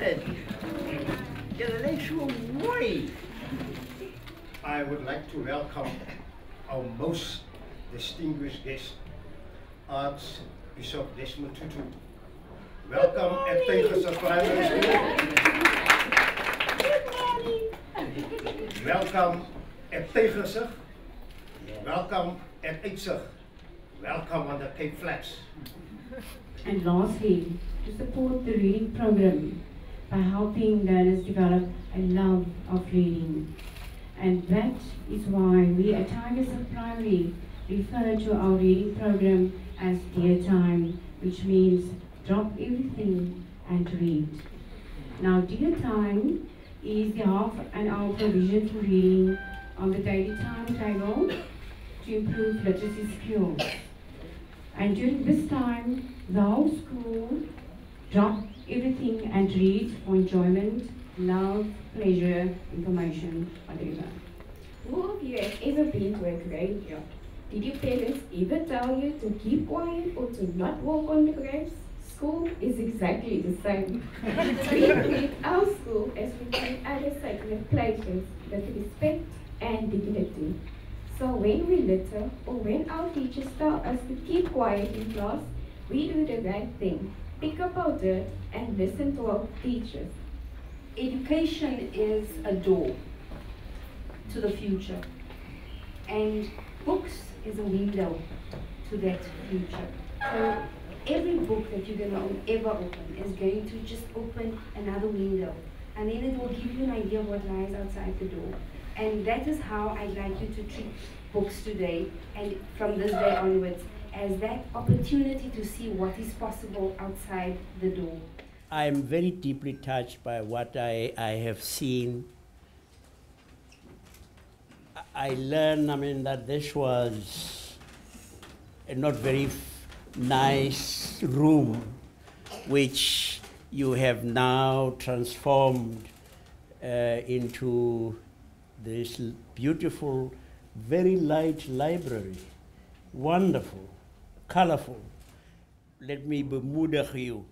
dit. Julle lyk so mooi. I would like to welcome our most distinguished guest, Archbishop Desmond Tutu. Welcome at Tygersig Primary School. Welcome at Tygersig. Welcome at Uitsig. Welcome on the Cape Flats. And lastly, to support the reading program by helping learners develop a love of reading. And that is why we at Tygersig Primary refer to our reading program as Dear Time, which means drop everything and read. Now, Dear Time is the half an hour provision for reading on the daily timetable to improve literacy skills. And during this time, the whole school drop everything and read for enjoyment, love, pleasure, information, whatever. Who of you have ever been to a graveyard? Did your parents ever tell you to keep quiet or to not walk on the graves? School is exactly the same. we treat our school as we treat other sacred places with respect and dignity. So when we litter or when our teachers tell us to keep quiet in class, we do the right thing. Pick up dirt and listen to our teachers. Education is a door to the future, and books is a window to that future. So every book that you're going to ever open is going to just open another window, and then it will give you an idea of what lies outside the door. And that is how I'd like you to treat books today, and from this day onwards, as that opportunity to see what is possible outside the door. I am very deeply touched by what I, I have seen. I- learned, I mean, that this was a not very nice room, which you have now transformed uh, into this beautiful, very light library. Wonderful, colorful. Let me bemoedig you.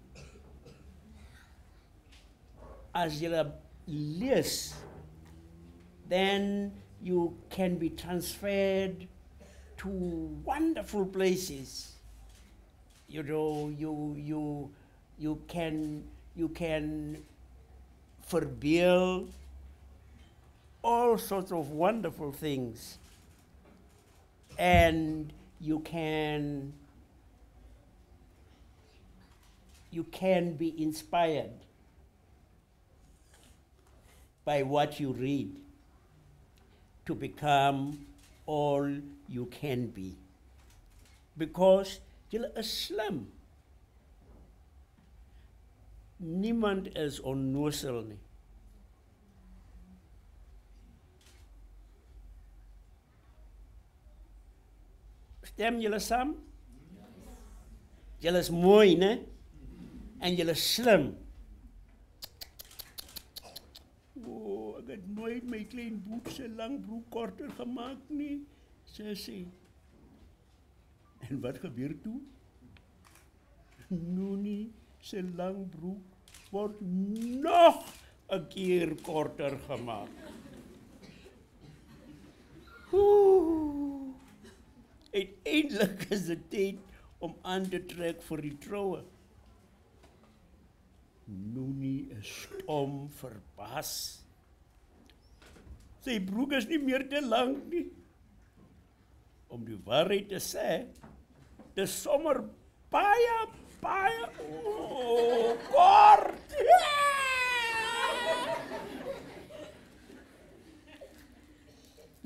As you lees, then you can be transferred to wonderful places. You know, you you you can you can verbeel all sorts of wonderful things. And you can you can be inspired by what you read to become all you can be. Because julle is slim. Niemand is onnoosel. Stem julle saam? Julle is mooi, né? en jullie slim. Oh, ik heb nooit mijn klein boekse lang broek korter gemaakt, nee, zei En wat gebeurt toen? Noenie, zijn lang broek wordt nog een keer korter gemaakt. Oeh, uiteindelijk is het tijd om aan te trekken voor die trouwen. Noonie is stom verbaas. Sy broek is nie meer te lank nie. Om die waarheid te sê, dis sommer baie baie oh, kort.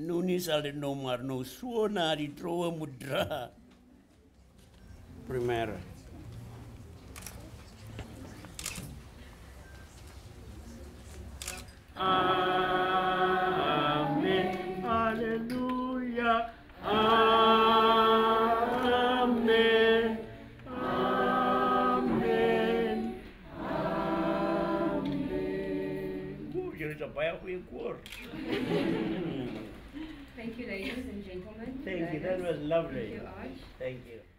Noonie sal dit nou maar nou so na die troue moet dra. Amen. Hallelujah. Amen. Amen. Amen. Oeh, jullie zijn baie goeie koor. Thank you, ladies and gentlemen. Thank you. That was lovely. Thank you, Arch. Thank you.